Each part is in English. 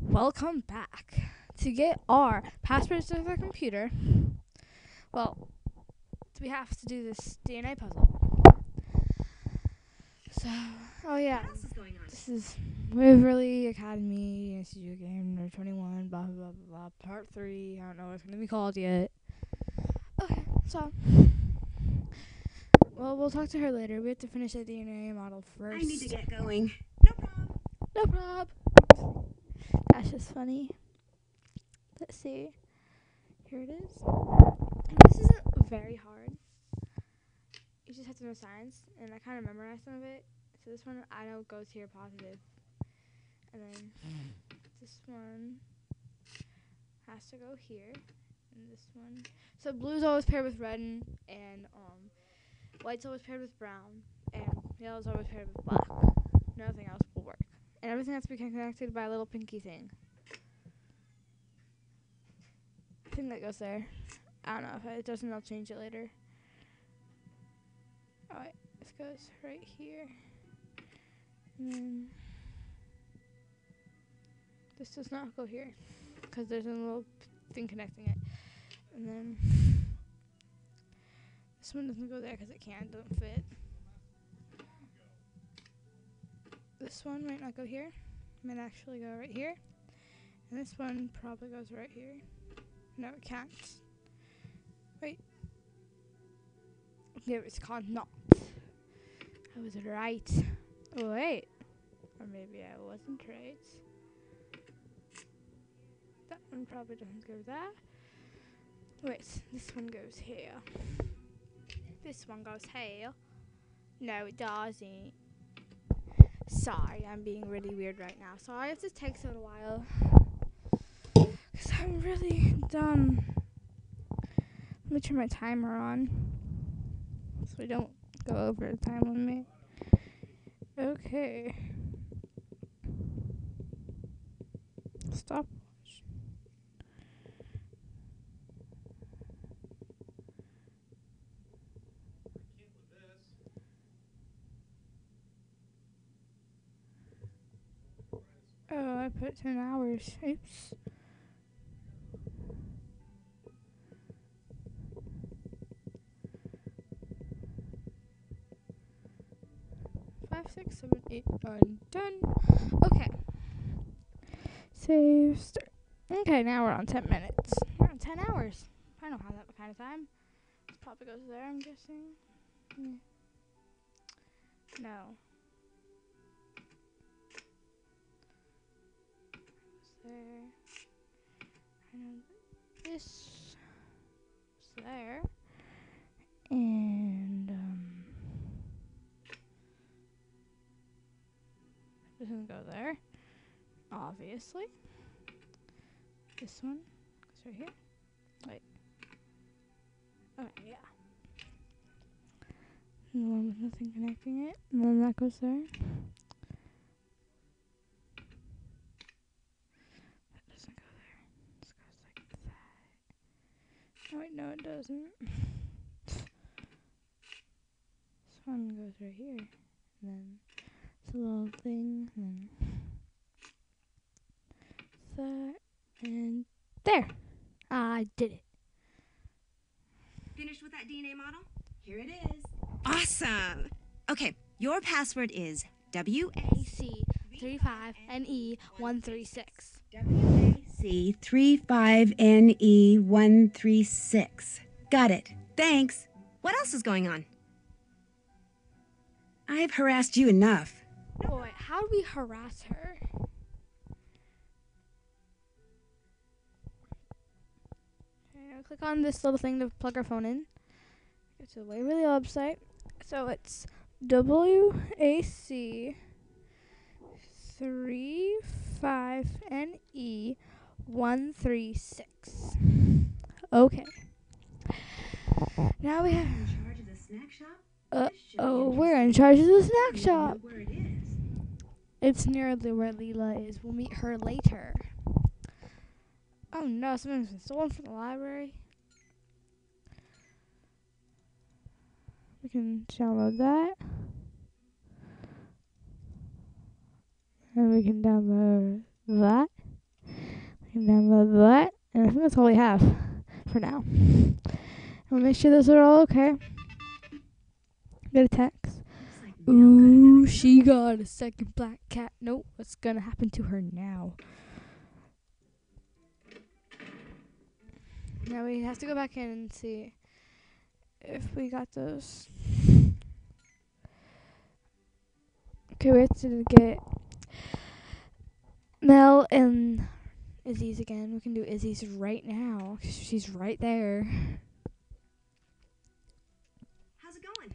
Welcome back. To get our passwords to the computer, well, we have to do this DNA puzzle. So, oh yeah, What else is going on? this is Waverly Academy Institute Game number 21, blah, blah, blah, blah, blah, part 3. I don't know what it's going to be called yet. Okay, so, well, we'll talk to her later. We have to finish the DNA model first. I need to get going. No problem. No prob. That's just funny. Let's see. Here it is. And this isn't very hard. You just have to know science, and I kind of memorized some of it. So this one I know goes here positive, and then this one has to go here, and this one. So blue's always paired with red, and, and um, white's always paired with brown, and yellow's always paired with black. Nothing else will work and everything has to be connected by a little pinky thing. Thing that goes there. I don't know if it doesn't. I'll change it later. All right, this goes right here, and then this does not go here because there's a little thing connecting it, and then this one doesn't go there because it can't. Doesn't fit. This one might not go here. It Might actually go right here. And this one probably goes right here. No, it can't. Wait. There it's called not. I was right. Oh, wait. Or maybe I wasn't right. That one probably doesn't go there. Wait, this one goes here. This one goes here. No, it doesn't. Sorry, I'm being really weird right now. Sorry if this takes a little while. Because I'm really dumb. Let me turn my timer on. So we don't go over the time limit. Okay. Stop. Oh, I put 10 hours. Oops. Five, six, seven, eight, nine, ten. Okay. Save. Start. Okay, now we're on 10 minutes. We're on 10 hours. I don't have that kind of time. This probably goes there, I'm guessing. Mm. No. This is there. And um doesn't go there. Obviously. This one goes right here. Wait. Okay, yeah. And the one with nothing connecting it. And then that goes there. Wait, no, it doesn't. This one goes right here. And then it's a little thing. And then that. And there! I did it. Finished with that DNA model? Here it is. Awesome! Okay, your password is W A C 35 N E 136. SC35NE136. Got it. Thanks. What else is going on? I've harassed you enough. Boy, how do we harass her? Okay, click on this little thing to plug our phone in. Go to the Waverly website. So it's WAC three five N E one three six. Okay. Now we have. In charge of the snack shop? Uh This should be oh, we're in charge of the snack don't even know shop. It is. It's near where Leela is. We'll meet her later. Oh no, something's been stolen from the library. We can download that. And we can download that. And download that. And I think that's all we have for now. I'll make sure those are all okay. Get a text. Ooh, she got a second black cat. Nope, what's gonna happen to her now? Now we have to go back in and see if we got those. Okay, we have to get Mel and Izzy's again. We can do Izzy's right now. She's right there. How's it going?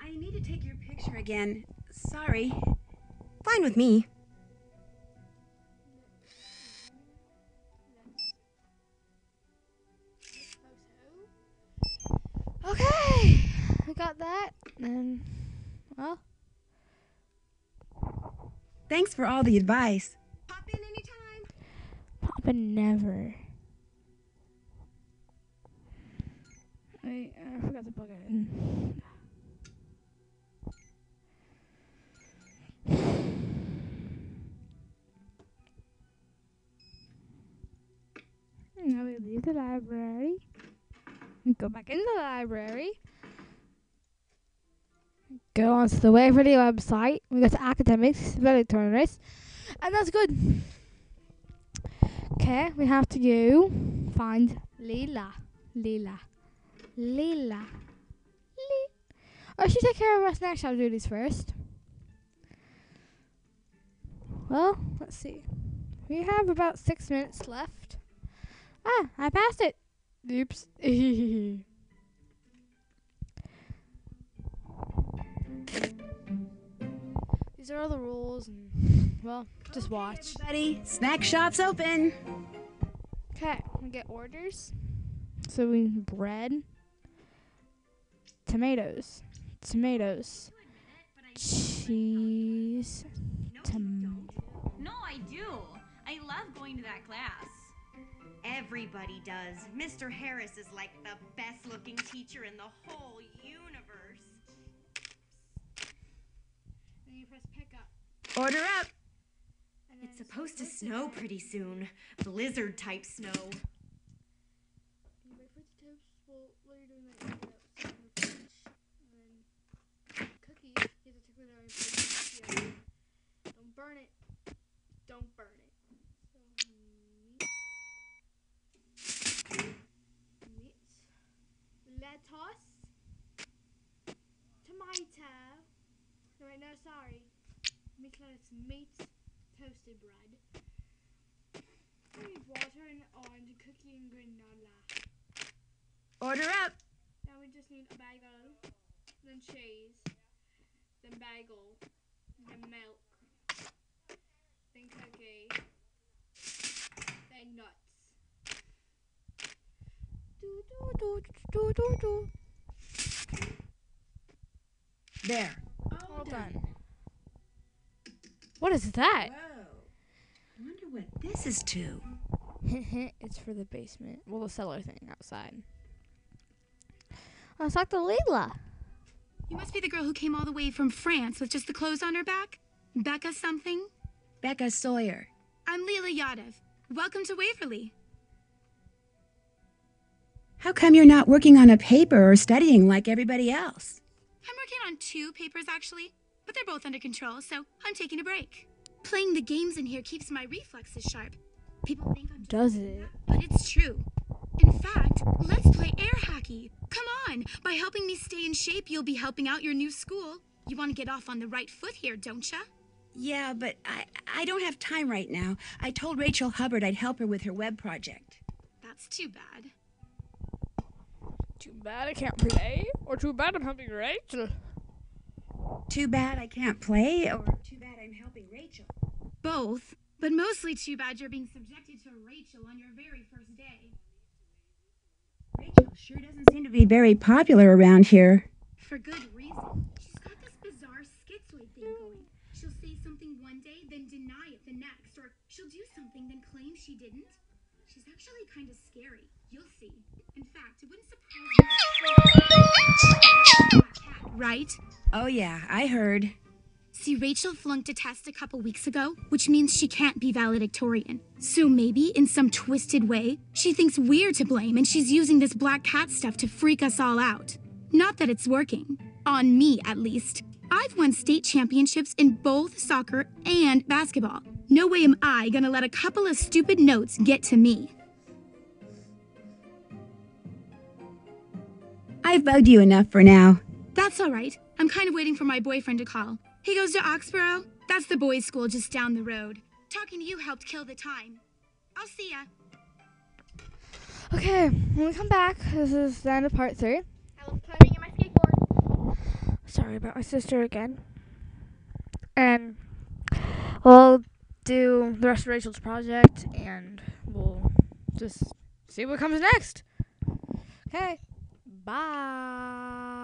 I need to take your picture again. Sorry. Fine with me. Okay, we got that. And well, Thanks for all the advice. Pop in anytime. Papa never. Wait, I forgot to plug it in. Now we leave the library. We go back in the library. Go onto the Waverly website. We go to academics, learners, and that's good. Okay, we have to go find Leela. Leela. Leela. Le- oh, she take care of us next. I'll do these first. Well, let's see. We have about six minutes left. Ah, I passed it. Oops. These are all the rules, and well, just watch. Everybody, snack shop's open. Okay, we get orders. So we need bread, tomatoes, tomatoes, cheese, tom- No, I do. I love going to that class. Everybody does. Mr. Harris is like the best looking teacher in the whole universe. Then you press pick up. Order up. It's supposed to snow pretty soon. Blizzard type snow. Don't burn it. Don't burn it. So meat. Meat. Lettuce. Tomato. No, no, sorry. Because it's meat, toasted bread. We need water and orange cookie and granola. Order up. Now we just need a bagel, then cheese, then bagel, then milk, then cookie, then nuts. Do do do do do do. There. All done. What is that? Whoa. I wonder what this is to. it's for the basement. Well, the cellar thing outside. Let's talk to Leela. You must be the girl who came all the way from France with just the clothes on her back? Becca something? Becca Sawyer. I'm Leela Yadav. Welcome to Waverly. How come you're not working on a paper or studying like everybody else? I'm working on two papers actually, but they're both under control, so I'm taking a break. Playing the games in here keeps my reflexes sharp. People think I'm Does it? but it's true. In fact, let's play air hockey. Come on, by helping me stay in shape, you'll be helping out your new school. You want to get off on the right foot here, don't ya? Yeah, but I I don't have time right now. I told Rachel Hubbard I'd help her with her web project. That's too bad. Too bad I can't play, or too bad I'm helping Rachel. Too bad I can't play, or too bad I'm helping Rachel. Both, but mostly too bad you're being subjected to Rachel on your very first day. Rachel sure doesn't seem to be very popular around here. For good reason. She's got this bizarre schizoid thing going. She'll say something one day, then deny it the next, or she'll do something, then claim she didn't. She's actually kind of scary. You'll see. In fact, it wouldn't surprise me. Right? Oh yeah, I heard. See, Rachel flunked a test a couple weeks ago, which means she can't be valedictorian. So maybe, in some twisted way, she thinks we're to blame and she's using this black cat stuff to freak us all out. Not that it's working. On me, at least. I've won state championships in both soccer and basketball. No way am I gonna let a couple of stupid notes get to me. I've bugged you enough for now. That's all right. I'm kind of waiting for my boyfriend to call. He goes to Oxborough. That's the boys' school just down the road. Talking to you helped kill the time. I'll see ya. Okay, when we come back, this is the end of part three. I love climbing in my skateboard. Sorry about my sister again. And we'll do the rest of Rachel's project and we'll just see what comes next. Okay. Bye.